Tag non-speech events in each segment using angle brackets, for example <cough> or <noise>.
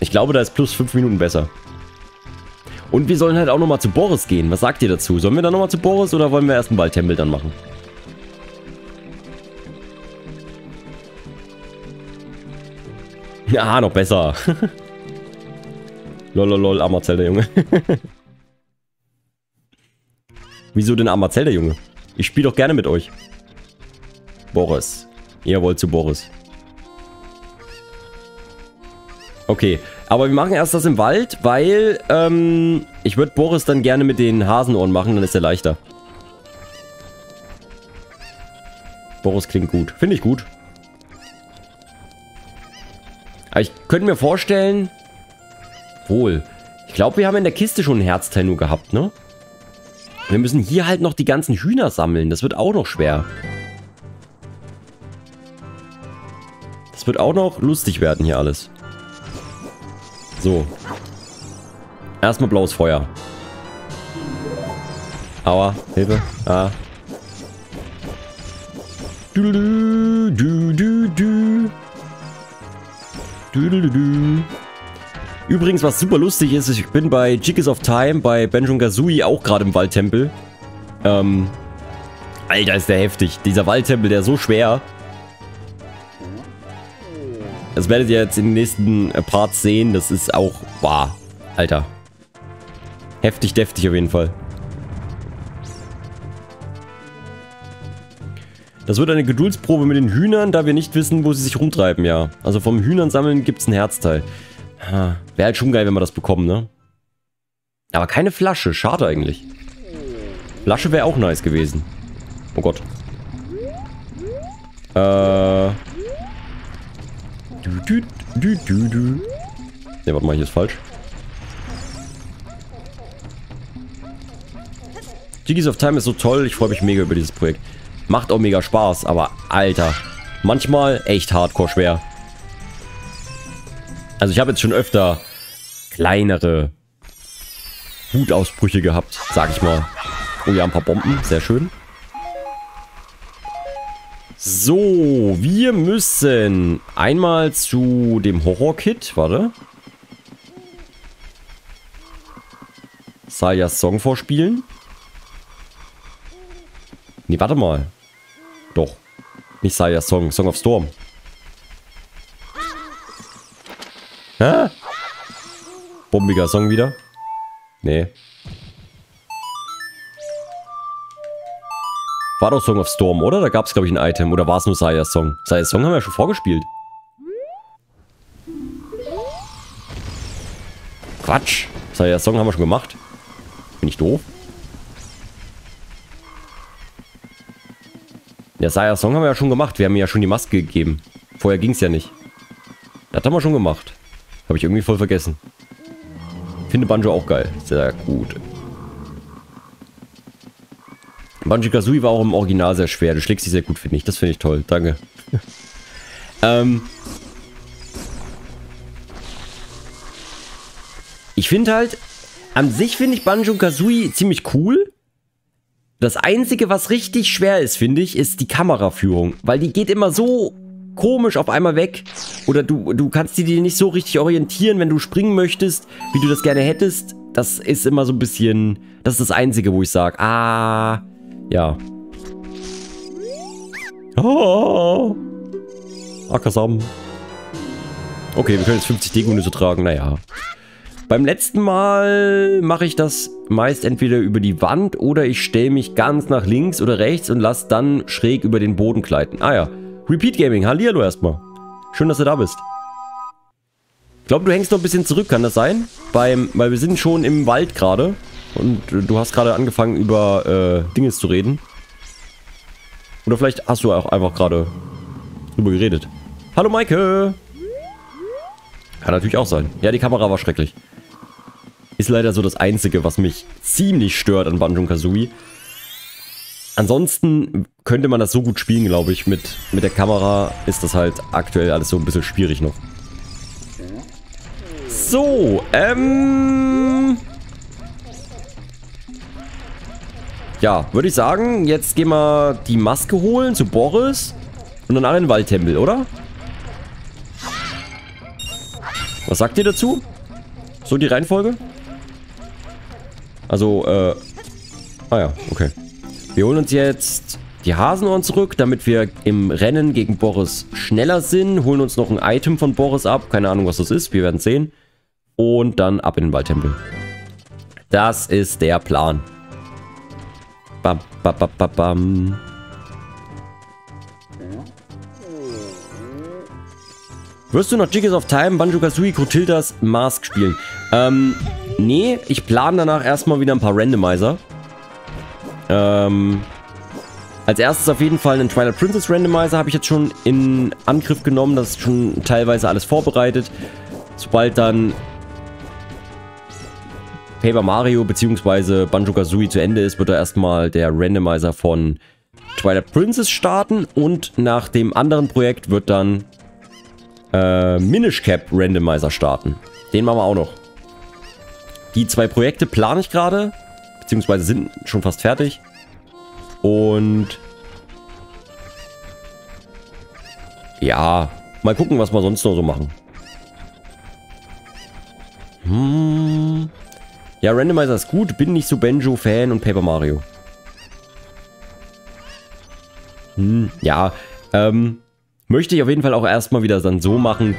Ich glaube, da ist plus 5 Minuten besser. Und wir sollen halt auch nochmal zu Boris gehen. Was sagt ihr dazu? Sollen wir dann nochmal zu Boris oder wollen wir erst einen Waldtempel dann machen? Ja, noch besser. <laughs> Lololol, armer Zelda-Junge. <laughs> Wieso denn armer Zelda-Junge? Ich spiele doch gerne mit euch. Boris. Ihr wollt zu Boris. Okay, aber wir machen erst das im Wald, weil ähm, ich würde Boris dann gerne mit den Hasenohren machen, dann ist er leichter. Boris klingt gut. Finde ich gut. Aber ich könnte mir vorstellen... Wohl. Ich glaube, wir haben in der Kiste schon ein Herzteil nur gehabt, ne? Wir müssen hier halt noch die ganzen Hühner sammeln. Das wird auch noch schwer. Das wird auch noch lustig werden hier alles. So. Erstmal blaues Feuer. Aua, Hilfe. Ah. Du, du, du, du, du. Du, du, du. Übrigens, was super lustig ist, ich bin bei Jiggies of Time, bei Benjon Gazooie auch gerade im Waldtempel. Ähm, Alter, ist der heftig. Dieser Waldtempel, der ist so schwer. Das werdet ihr jetzt in den nächsten äh, Parts sehen. Das ist auch... Wow, Alter. Heftig, deftig auf jeden Fall. Das wird eine Geduldsprobe mit den Hühnern, da wir nicht wissen, wo sie sich rumtreiben, ja. Also vom Hühnern sammeln gibt es ein Herzteil. Wäre halt schon geil, wenn wir das bekommen, ne? Aber keine Flasche, schade eigentlich. Flasche wäre auch nice gewesen. Oh Gott. Äh... Du, du, du, du. Ne, warte mal, hier ist falsch. Jiggies of Time ist so toll, ich freue mich mega über dieses Projekt. Macht auch mega Spaß, aber Alter, manchmal echt hardcore schwer. Also ich habe jetzt schon öfter kleinere Wutausbrüche gehabt, sag ich mal. Oh ja, ein paar Bomben, sehr schön. So, wir müssen einmal zu dem Horror-Kit. Warte. Sayas Song vorspielen. Nee, warte mal. Doch. Nicht Sayas Song, Song of Storm. Hä? Bombiger Song wieder? Nee. War doch Song of Storm, oder? Da gab es, glaube ich, ein Item. Oder war es nur Sayas Song? Sayas Song haben wir ja schon vorgespielt. Quatsch. Sayas Song haben wir schon gemacht. Bin ich doof? Ja, Sayas Song haben wir ja schon gemacht. Wir haben ja schon die Maske gegeben. Vorher ging es ja nicht. Das haben wir schon gemacht. Habe ich irgendwie voll vergessen. Finde Banjo auch geil. Sehr gut. Banjo-Kazooie war auch im Original sehr schwer. Du schlägst sie sehr gut, finde ich. Das finde ich toll. Danke. <laughs> ähm. Ich finde halt, an sich finde ich Banjo-Kazooie ziemlich cool. Das Einzige, was richtig schwer ist, finde ich, ist die Kameraführung. Weil die geht immer so komisch auf einmal weg. Oder du, du kannst dir nicht so richtig orientieren, wenn du springen möchtest, wie du das gerne hättest. Das ist immer so ein bisschen... Das ist das Einzige, wo ich sage, ah, ja. Oh. Akasam. Okay, wir können jetzt 50 Deko-Nüsse tragen. Naja. Beim letzten Mal mache ich das meist entweder über die Wand oder ich stelle mich ganz nach links oder rechts und lasse dann schräg über den Boden gleiten. Ah ja. Repeat Gaming, hallihallo erstmal. Schön, dass du da bist. Ich glaube, du hängst noch ein bisschen zurück, kann das sein? Beim, weil wir sind schon im Wald gerade. Und du hast gerade angefangen, über äh, Dinges zu reden. Oder vielleicht hast du auch einfach gerade drüber geredet. Hallo Maike! Kann natürlich auch sein. Ja, die Kamera war schrecklich. Ist leider so das Einzige, was mich ziemlich stört an Banjo-Kazooie. Ansonsten könnte man das so gut spielen, glaube ich. Mit, mit der Kamera ist das halt aktuell alles so ein bisschen schwierig noch. So, ähm... Ja, würde ich sagen, jetzt gehen wir die Maske holen zu Boris und dann in den Waldtempel, oder? Was sagt ihr dazu? So die Reihenfolge? Also, äh... Ah ja, okay. Wir holen uns jetzt die Hasenohren zurück, damit wir im Rennen gegen Boris schneller sind. Holen uns noch ein Item von Boris ab. Keine Ahnung, was das ist. Wir werden sehen. Und dann ab in den Waldtempel. Das ist der Plan. Bam, bam, bam, bam, bam. Wirst du noch Jiggies of Time, Banjo-Kazooie, Clotildas Mask spielen? Ähm, nee, ich plane danach erstmal wieder ein paar Randomizer. Ähm, als erstes auf jeden Fall einen Twilight Princess Randomizer habe ich jetzt schon in Angriff genommen. Das ist schon teilweise alles vorbereitet. Sobald dann Paper Mario bzw. Banjo-Kazooie zu Ende ist, wird da erstmal der Randomizer von Twilight Princess starten und nach dem anderen Projekt wird dann äh, Minish Cap Randomizer starten. Den machen wir auch noch. Die zwei Projekte plane ich gerade, beziehungsweise sind schon fast fertig. Und ja, mal gucken, was wir sonst noch so machen. Hm. Ja, Randomizer ist gut, bin nicht so Benjo-Fan und Paper Mario. Hm, ja, ähm, möchte ich auf jeden Fall auch erstmal wieder dann so machen.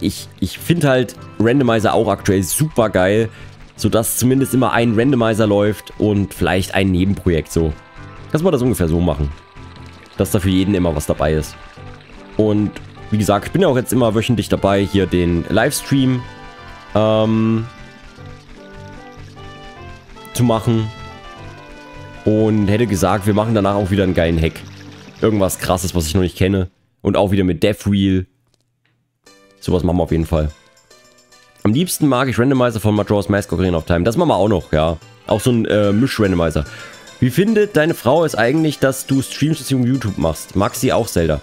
Ich, ich finde halt Randomizer auch aktuell super geil, sodass zumindest immer ein Randomizer läuft und vielleicht ein Nebenprojekt so. Dass wir das ungefähr so machen. Dass da für jeden immer was dabei ist. Und wie gesagt, ich bin ja auch jetzt immer wöchentlich dabei, hier den Livestream ähm, zu machen. Und hätte gesagt, wir machen danach auch wieder einen geilen Hack. Irgendwas krasses, was ich noch nicht kenne. Und auch wieder mit Death Reel. Sowas machen wir auf jeden Fall. Am liebsten mag ich Randomizer von Majora's Mask Ocarina of Time. Das machen wir auch noch, ja. Auch so ein äh, Misch-Randomizer. Wie findet deine Frau es eigentlich, dass du Streams bzw. YouTube machst? Mag sie auch Zelda?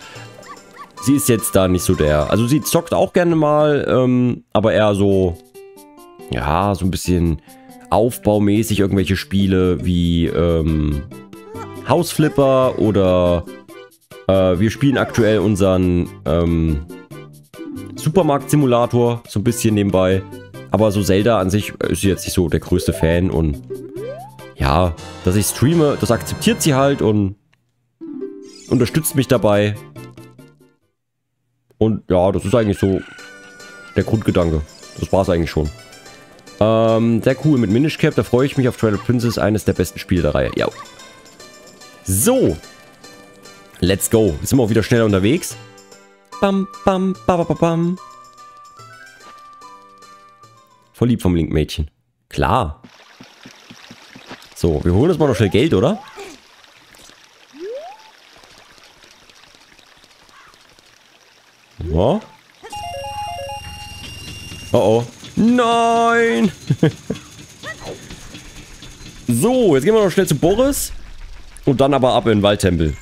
Sie ist jetzt da nicht so der... Also sie zockt auch gerne mal, ähm, aber eher so... Ja, so ein bisschen aufbaumäßig irgendwelche Spiele wie ähm, Hausflipper oder äh, wir spielen aktuell unseren ähm, Supermarkt-Simulator so ein bisschen nebenbei. Aber so Zelda an sich ist sie jetzt nicht so der größte Fan und ja, dass ich streame, das akzeptiert sie halt und unterstützt mich dabei. Und ja, das ist eigentlich so der Grundgedanke. Das war es eigentlich schon. Ähm, sehr cool mit Minish Cap, da freue ich mich auf Twilight Princess, eines der besten Spiele der Reihe. Ja. So, Let's go. Jetzt sind wir auch wieder schneller unterwegs. Bam, bam, bam, bam, bam. Voll lieb vom Link-Mädchen. Klar. So, wir holen uns mal noch schnell Geld, oder? Ja. Oh oh. Nein! <laughs> so, jetzt gehen wir noch schnell zu Boris. Und dann aber ab in den Waldtempel.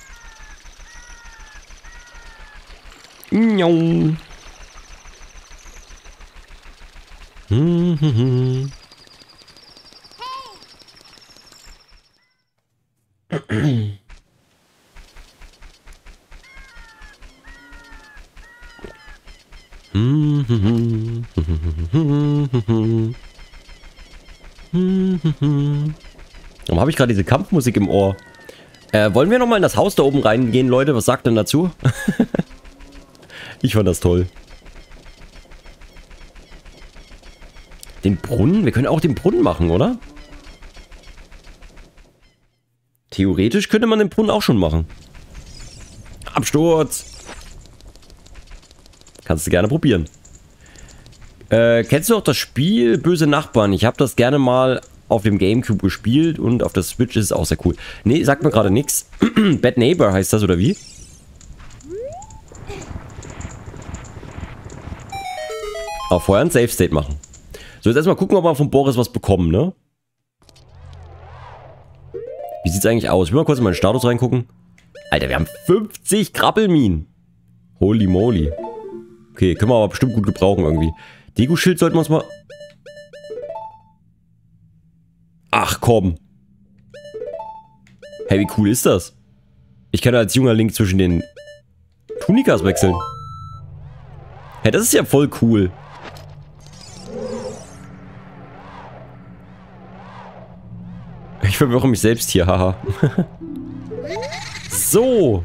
Hm, hm, hm. Warum habe ich gerade diese Kampfmusik im Ohr? Äh, wollen wir nochmal in das Haus da oben reingehen, Leute? Was sagt denn dazu? <laughs> Ich fand das toll. Den Brunnen? Wir können auch den Brunnen machen, oder? Theoretisch könnte man den Brunnen auch schon machen. Absturz! Kannst du gerne probieren. Äh, kennst du auch das Spiel Böse Nachbarn? Ich habe das gerne mal auf dem Gamecube gespielt und auf der Switch ist es auch sehr cool. Nee, sagt mir gerade nichts. <clears throat> Bad Neighbor heißt das, oder wie? Aber vorher ein Safe State machen. So, jetzt erstmal gucken, ob wir von Boris was bekommen, ne? Wie sieht's eigentlich aus? Ich will mal kurz in meinen Status reingucken. Alter, wir haben 50 Krabbelminen. Holy moly. Okay, können wir aber bestimmt gut gebrauchen irgendwie. Dego-Schild sollten wir uns mal... Ach komm. Hey, wie cool ist das? Ich kann als junger Link zwischen den Tunikas wechseln. Hey, das ist ja voll cool. Ich verwirre mich selbst hier, haha. <laughs> so.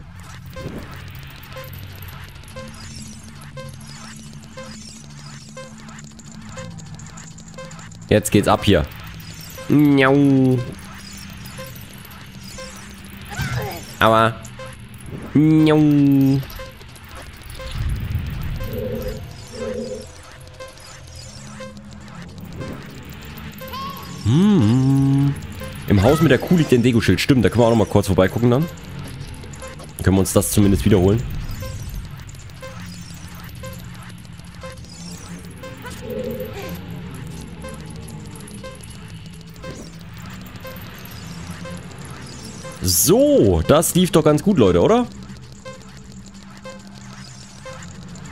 Jetzt geht's ab hier. Miau. Aber. Miau. Hm. Im Haus mit der Kuh liegt ein Dego-Schild. Stimmt, da können wir auch noch mal kurz vorbeigucken. Dann können wir uns das zumindest wiederholen. So, das lief doch ganz gut, Leute, oder?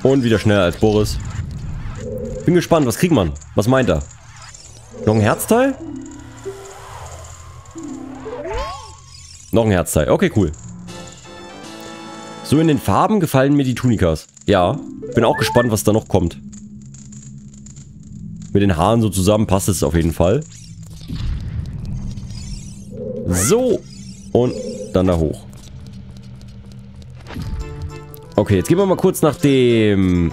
Und wieder schneller als Boris. Bin gespannt, was kriegt man? Was meint er? Noch ein Herzteil? Noch ein Herzteil. Okay, cool. So in den Farben gefallen mir die Tunikas. Ja, bin auch gespannt, was da noch kommt. Mit den Haaren so zusammen passt es auf jeden Fall. So. Und dann da hoch. Okay, jetzt gehen wir mal kurz nach dem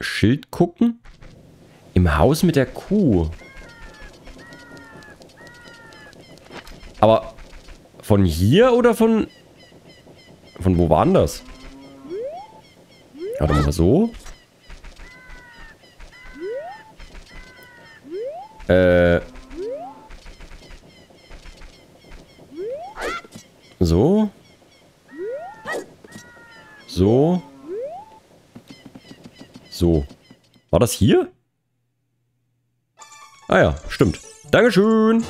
Schild gucken. Im Haus mit der Kuh. Aber von hier oder von... Von wo war denn das? Warte mal so. Äh... So. So. So. War das hier? Ah ja, stimmt. Dankeschön.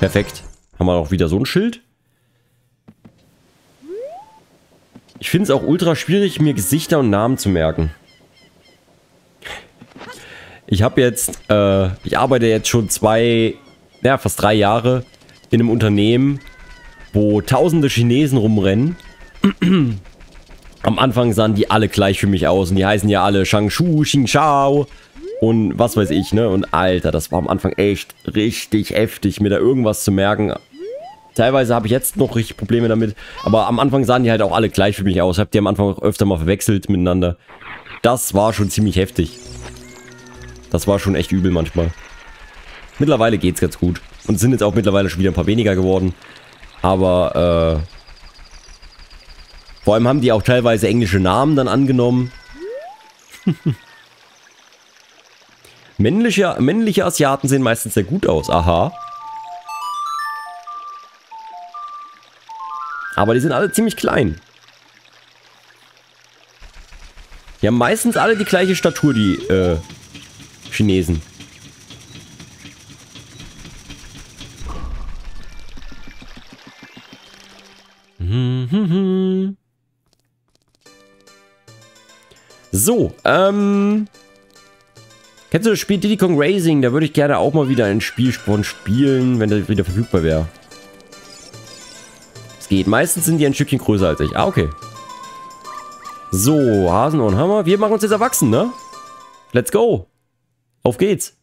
Perfekt. Haben wir auch wieder so ein Schild. Ich finde es auch ultra schwierig, mir Gesichter und Namen zu merken. Ich habe jetzt, äh, ich arbeite jetzt schon zwei, ja, fast drei Jahre in einem Unternehmen, wo tausende Chinesen rumrennen. <clears throat> Am Anfang sahen die alle gleich für mich aus und die heißen ja alle Shangshu, Xingshao und was weiß ich, ne? Und Alter, das war am Anfang echt richtig heftig, mir da irgendwas zu merken. Teilweise habe ich jetzt noch richtig Probleme damit, aber am Anfang sahen die halt auch alle gleich für mich aus. Ich habe die am Anfang auch öfter mal verwechselt miteinander. Das war schon ziemlich heftig. Das war schon echt übel manchmal. Mittlerweile geht's ganz gut. Und sind jetzt auch mittlerweile schon wieder ein paar weniger geworden. Aber, äh... Vor allem haben die auch teilweise englische Namen dann angenommen. <laughs> männliche, männliche Asiaten sehen meistens sehr gut aus. Aha. Aber die sind alle ziemlich klein. Die haben meistens alle die gleiche Statur, die äh, Chinesen. So, ähm... Kennst du das Spiel Diddy Kong Racing? Da würde ich gerne auch mal wieder ein Spiel von spielen, wenn das wieder verfügbar wäre. Es geht. Meistens sind die ein Stückchen größer als ich. Ah, okay. So, Hasen und Hammer. Wir machen uns jetzt erwachsen, ne? Let's go. Auf geht's.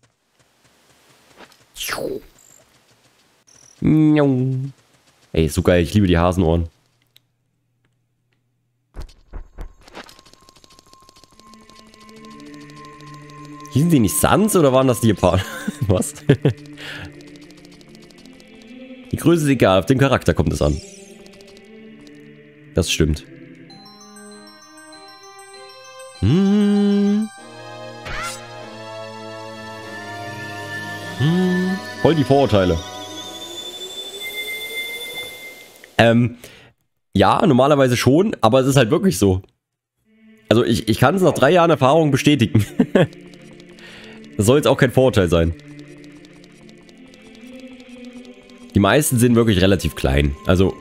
Ey, so geil. Ich liebe die Hasenohren. Hießen die nicht Sans oder waren das die Japaner? <laughs> Was? die Größe ist egal, auf den Charakter kommt es an. Das stimmt. Hm. Hm. Voll die Vorurteile. Ähm, ja, normalerweise schon, aber es ist halt wirklich so. Also ich, ich kann es nach drei Jahren Erfahrung bestätigen. <laughs> Das soll jetzt auch kein Vorurteil sein. Die meisten sind wirklich relativ klein. Also,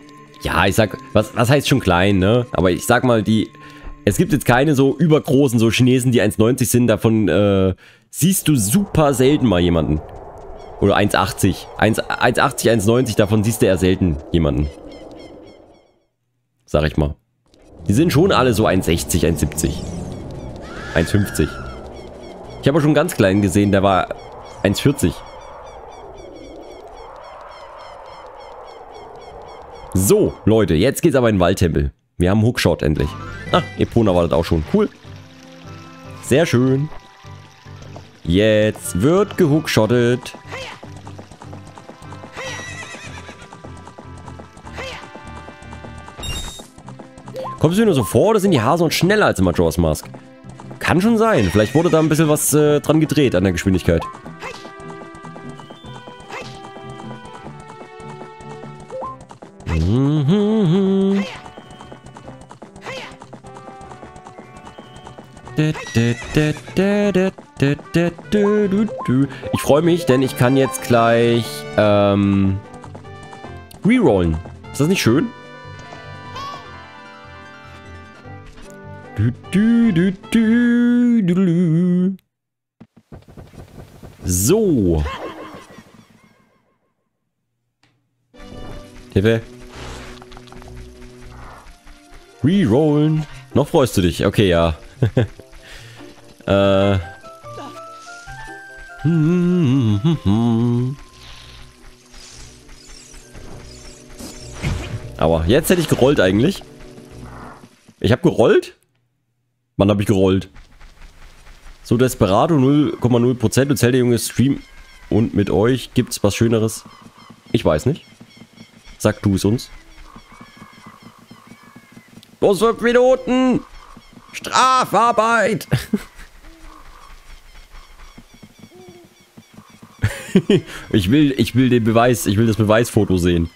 ja, ich sag, was, was heißt schon klein, ne? Aber ich sag mal, die, es gibt jetzt keine so übergroßen, so Chinesen, die 1,90 sind. Davon äh, siehst du super selten mal jemanden. Oder 1,80. 1,80, 1,90, davon siehst du eher selten jemanden. Sag ich mal. Die sind schon alle so 1,60, 1,70. 1,50. Ich habe schon ganz klein gesehen, der war 1,40. So, Leute, jetzt geht's aber in den Waldtempel. Wir haben Hookshot endlich. Ah, Epona wartet auch schon. Cool. Sehr schön. Jetzt wird gehookshottet. Kommst du dir nur so vor oder sind die Hasen schneller als im Majora's Mask? Kann schon sein. Vielleicht wurde da ein bisschen was äh, dran gedreht an der Geschwindigkeit. Ich freue mich, denn ich kann jetzt gleich ähm, rerollen. Ist das nicht schön? So. Hilfe. Rerollen. Noch freust du dich. Okay, ja. <laughs> äh. Aber jetzt hätte ich gerollt eigentlich. Ich habe gerollt? Wann habe ich gerollt? So Desperado 0,0% und Zelda Junge Stream und mit euch gibt's was Schöneres? Ich weiß nicht. Sag du es uns. Los, fünf Minuten! Strafarbeit! <laughs> ich will, ich will den Beweis, ich will das Beweisfoto sehen.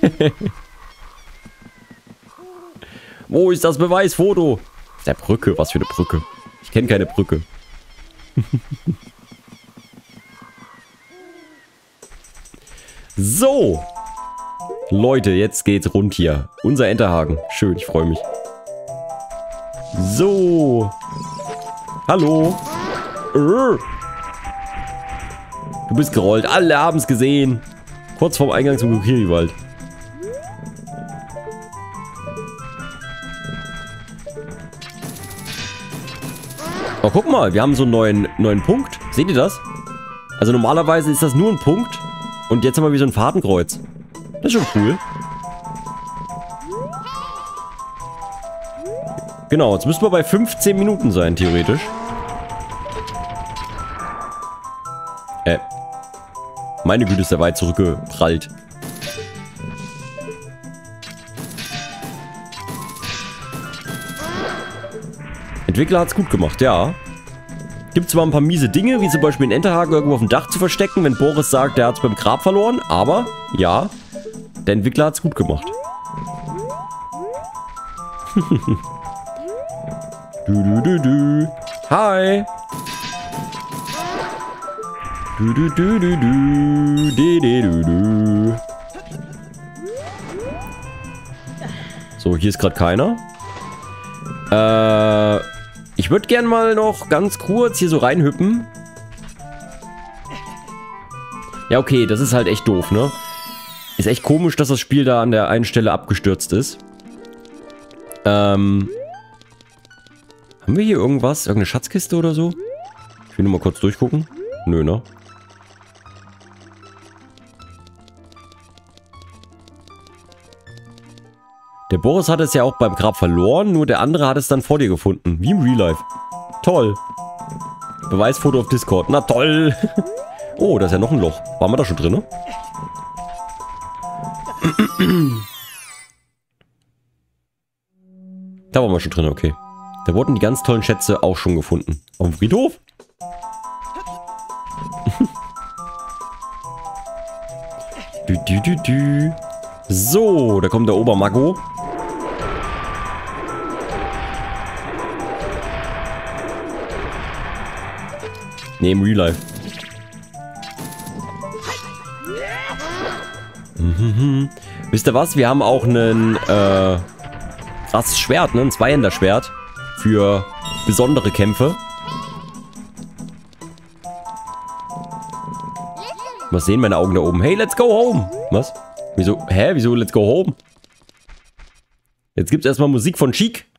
<laughs> Wo ist das Beweisfoto? Der Brücke, was für eine Brücke. Ich kenne keine Brücke. so. Leute, jetzt geht's rund hier. Unser Enterhaken. Schön, ich freue mich. So. Hallo. Du bist gerollt. Alle haben es gesehen. Kurz vorm Eingang zum Kokiri-Wald. Oh, guck mal, wir haben so einen neuen, neuen Punkt. Seht ihr das? Also normalerweise ist das nur ein Punkt. Und jetzt haben wir wie so ein Fadenkreuz. Das ist schon cool. Genau, jetzt müssen wir bei 15 Minuten sein, theoretisch. Äh. Meine Güte, ist der weit zurückgeprallt. Entwickler hat's gut gemacht, ja. Gibt zwar ein paar miese Dinge, wie zum Beispiel einen Enterhaken irgendwo auf dem Dach zu verstecken, wenn Boris sagt, er hat's beim Grab verloren, aber ja, der Entwickler hat's gut gemacht. <laughs> Du, du, du, du. Hi. Du, du, du, du, du. De, de, du, du. So, hier ist gerade keiner. Äh, ich würde gern mal noch ganz kurz hier so reinhüppen. Ja, okay, das ist halt echt doof, ne? Ist echt komisch, dass das Spiel da an der einen Stelle abgestürzt ist. Ähm, haben wir hier irgendwas? Irgendeine Schatzkiste oder so? Ich will nur mal kurz durchgucken. Nö, ne? Der Boris hat es ja auch beim Grab verloren, nur der andere hat es dann vor dir gefunden. Wie im Real Life. Toll. Beweisfoto auf Discord. Na toll. <laughs> Oh, da ist ja noch ein Loch. Waren wir da schon drin, ne? Da waren wir schon drin, okay. Da wurden die ganz tollen Schätze auch schon gefunden. Auf dem Friedhof? <laughs> du, du, du, du. So, da kommt der Obermago. Ne, im Real Life. Mhm. Wisst ihr was? Wir haben auch einen äh, krasses Schwert, ne? Ein Zweihänder-Schwert für besondere Kämpfe. Was sehen meine Augen da oben? Hey, let's go home! Was? Wieso? Hä? Wieso let's go home? Jetzt gibt es erstmal Musik von Chic.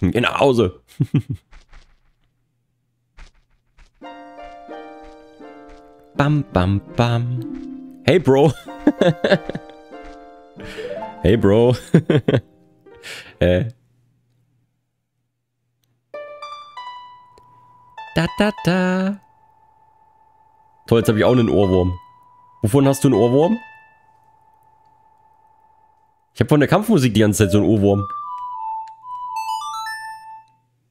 Geh nach Hause. <laughs> bam, bam, bam. Hey, Bro. <laughs> hey, Bro. <laughs> äh. Da, da, da. Toll, jetzt habe ich auch einen Ohrwurm. Wovon hast du einen Ohrwurm? Ich habe von der Kampfmusik die ganze Zeit so einen Ohrwurm.